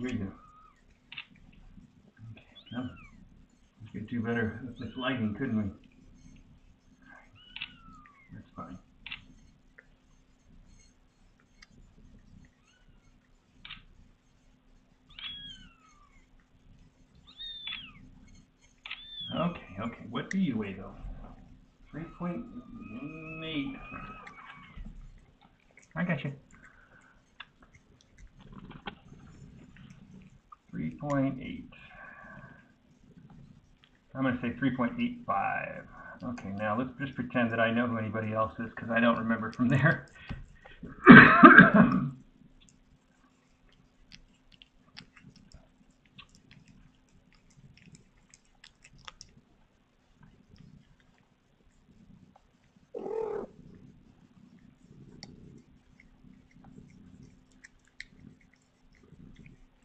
Here you go. Okay, now, we could do better with this lighting, couldn't we? 3.8. I'm going to say 3.85. Okay, now let's just pretend that I know who anybody else is because I don't remember from there.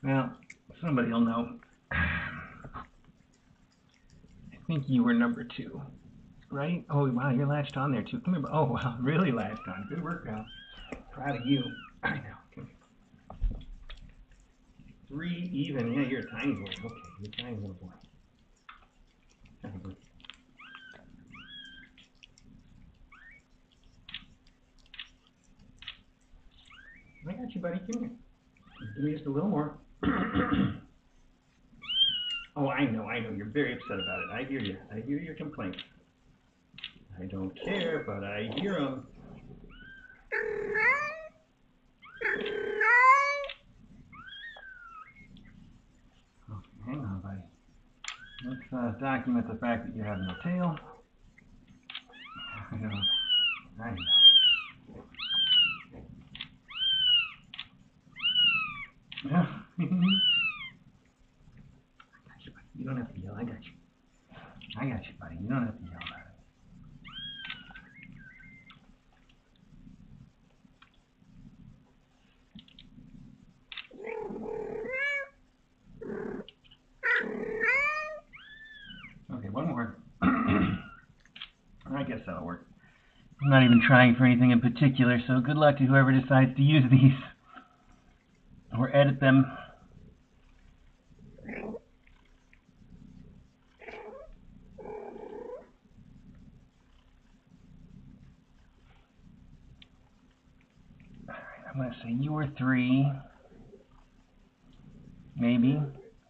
Well somebody will know. I think you were number two, right? Oh, wow, you're latched on there too. Come here. Oh, wow, really latched on. Good work, Al. Proud of you. I know. Three even. Yeah, you're a tiny boy. Okay, you're a tiny little boy. I got you, buddy. Come here. Give me just a little more. oh, I know, I know. You're very upset about it. I hear you. I hear your complaints. I don't care, but I hear them. Okay, hang on, buddy. Let's uh, document the fact that you have no tail. I know. I know. Yeah. I got you, buddy. You don't have to yell. I got you. I got you, buddy. You don't have to yell about it. Okay, one more. I guess that'll work. I'm not even trying for anything in particular, so good luck to whoever decides to use these or edit them. I'm going to say you were three. Maybe.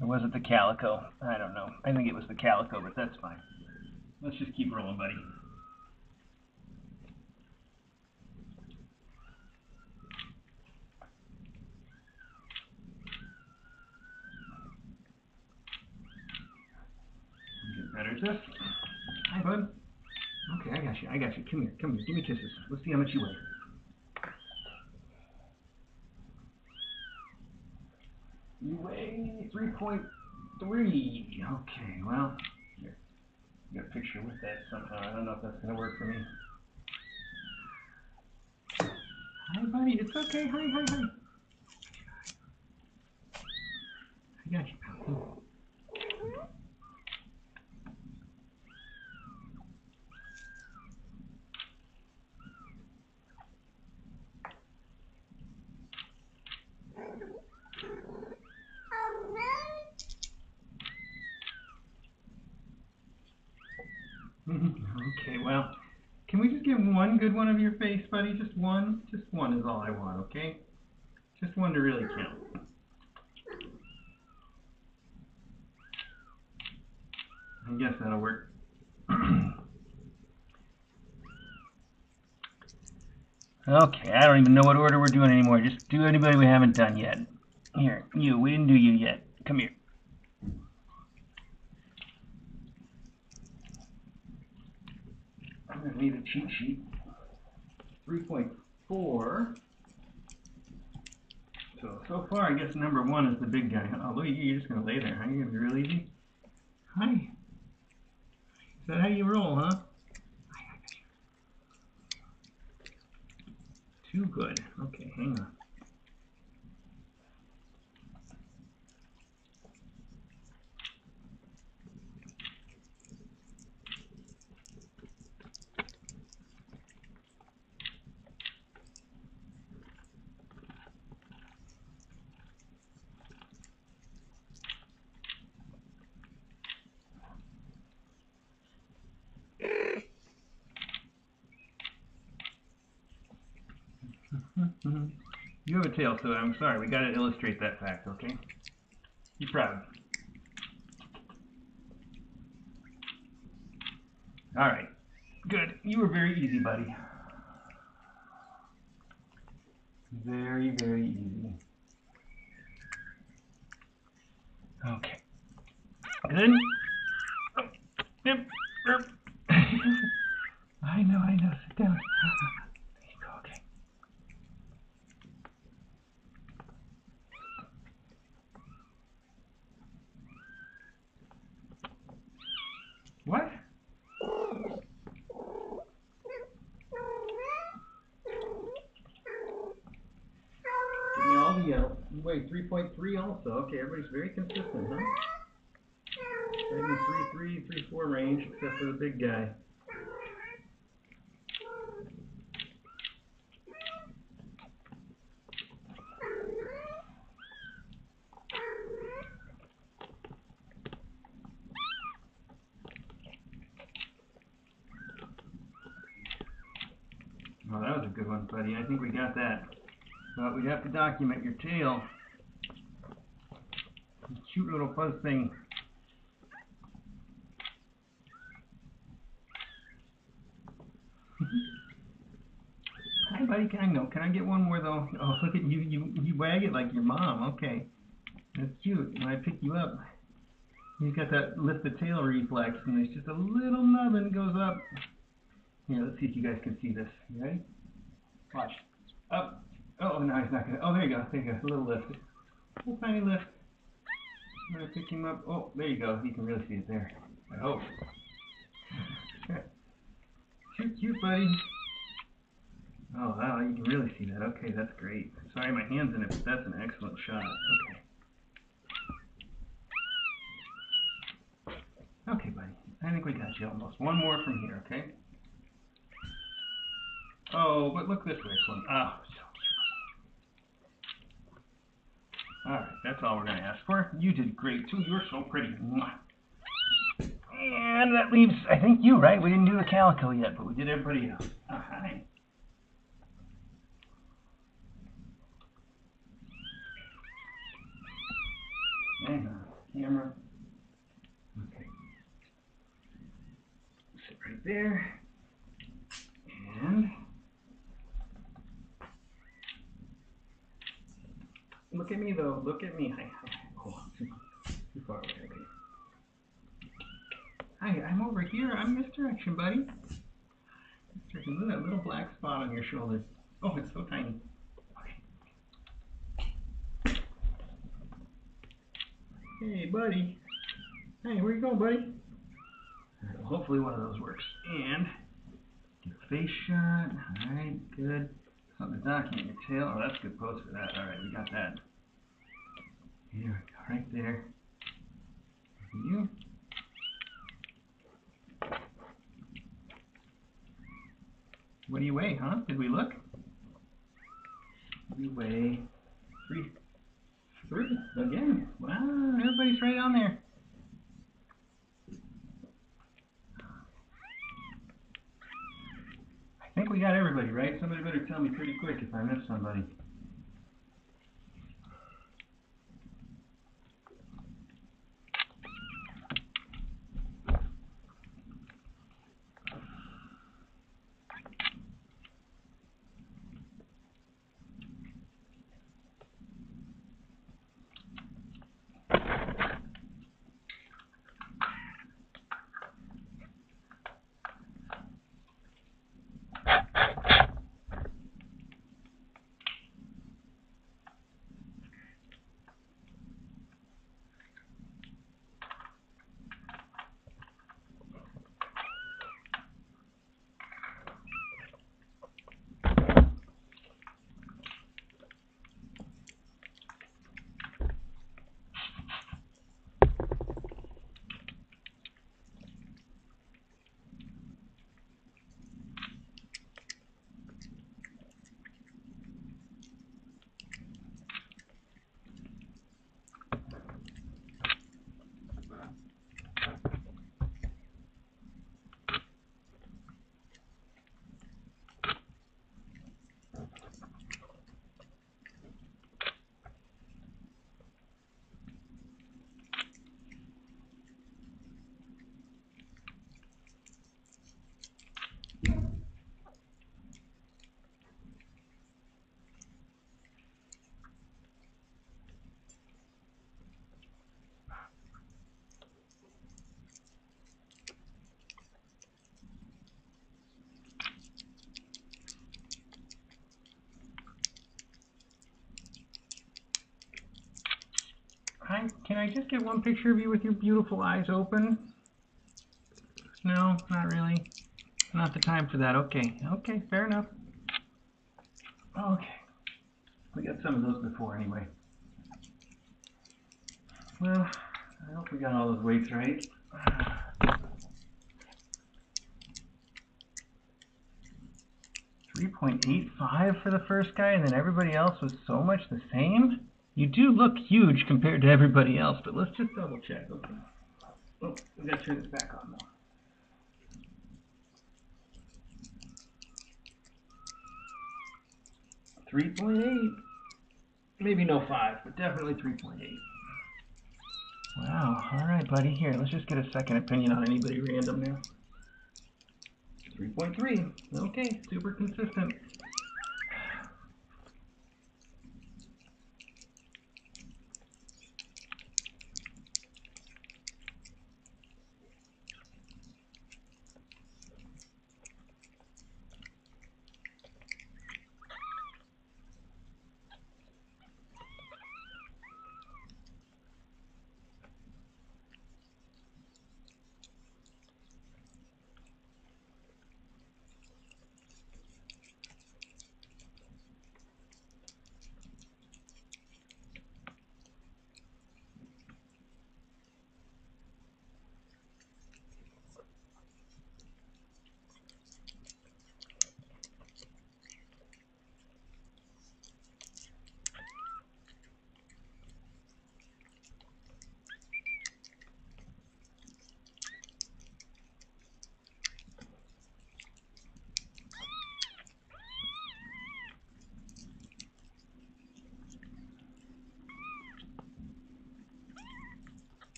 Or was it the calico? I don't know. I think it was the calico, but that's fine. Let's just keep rolling, buddy. Get better at this. Hi, bud. Okay, I got you. I got you. Come here. Come here. Give me kisses. Let's see how much you weigh. You weigh 3.3. Okay, well, here. Got a picture with that somehow. I don't know if that's going to work for me. Hi, buddy. It's okay. Hi, hi, hi. I got you, pal. Mm-hmm. okay, well, can we just get one good one of your face, buddy? Just one? Just one is all I want, okay? Just one to really count. I guess that'll work. okay, I don't even know what order we're doing anymore. Just do anybody we haven't done yet. Here, you, we didn't do you yet. Come here. I'm need a cheat sheet. Three point four. So, so far, I guess number one is the big guy. Oh, look at you, you're just gonna lay there, huh? You're gonna be real easy? Hi. Is that how you roll, huh? Too good. Okay, hang on. You have a tail, so I'm sorry. We got to illustrate that fact, okay? Be proud. All right. Good. You were very easy, buddy. Very, very easy. Okay. Good. Oh, yep. Yep. I know, I know. Sit down. There you go. Okay. What? Give me all the yellow. Wait, 3.3 also. Okay, everybody's very consistent, huh? Right in the 3, 3, 3, 4 range, except for the big guy. Oh, that was a good one, buddy. I think we got that. But we have to document your tail. Cute little fuzz thing. Hi, buddy. Can I know? Can I get one more though? Oh, look at you! You you wag it like your mom. Okay, that's cute. When I pick you up, you've got that lift the tail reflex, and there's just a little nubbin goes up. Here, let's see if you guys can see this. You ready? Watch. Up. Oh, no, he's not gonna. Oh, there you go. There you go. A little lift. A little tiny lift. I'm gonna pick him up. Oh, there you go. You can really see it there. I hope. cute, cute, buddy. Oh, wow. You can really see that. Okay, that's great. Sorry, my hand's in it, but that's an excellent shot. Okay. Okay, buddy. I think we got you almost. One more from here, okay? Oh, but look this way, one. Oh, ah, so cute. All right, that's all we're gonna ask for. You did great too. You're so pretty. And that leaves, I think you, right? We didn't do the calico yet, but we did everybody else. Oh, hi. Hang on, camera. Okay. Sit right there. And look at me though. Look at me. Hi, hi. Oh, too, too far away. Okay. Hi, I'm over here. I'm misdirection, buddy. Misdirection. Look at that little black spot on your shoulder. Oh, it's so tiny. Okay. Hey, buddy. Hey, where you going, buddy? Hopefully one of those works. And a face shot. All right, good. Document your tail. Oh, that's a good pose for that. All right, we got that. We go, right there. You. What do you weigh, huh? Did we look? We weigh three, three again. Wow, everybody's right on there. I think we got everybody, right? Somebody better tell me pretty quick if I miss somebody. I just get one picture of you with your beautiful eyes open? No, not really. Not the time for that. Okay, okay, fair enough. Okay. We got some of those before anyway. Well, I hope we got all those weights right. Three point eight five for the first guy, and then everybody else was so much the same. You do look huge compared to everybody else, but let's just double check. Okay. Oh, we gotta turn this back on though. Three point eight. Maybe no five, but definitely three point eight. Wow. All right, buddy. Here, let's just get a second opinion on anybody random now. 3.3. Okay, super consistent.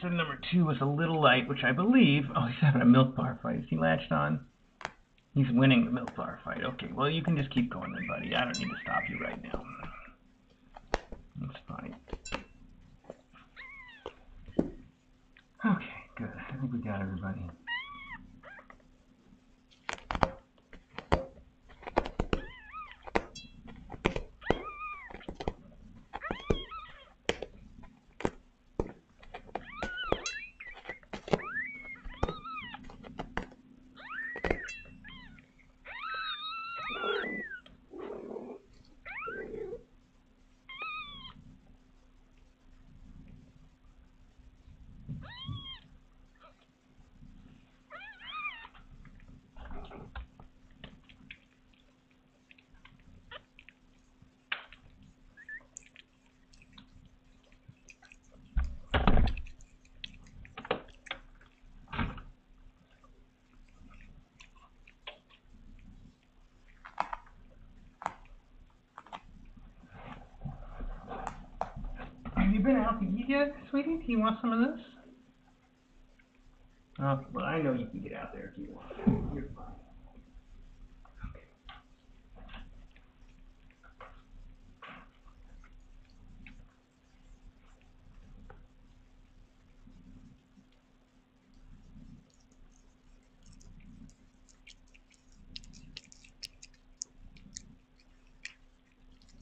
Said number two was a little light, which I believe. Oh, he's having a milk bar fight. Is he latched on? He's winning the milk bar fight. Okay, well, you can just keep going then, buddy. I don't need to stop you right now. That's fine. Okay, good. I think we got everybody. Have you been out to eat yet, sweetie? Do you want some of this? Oh, well, I know you can get out there if you want. Here,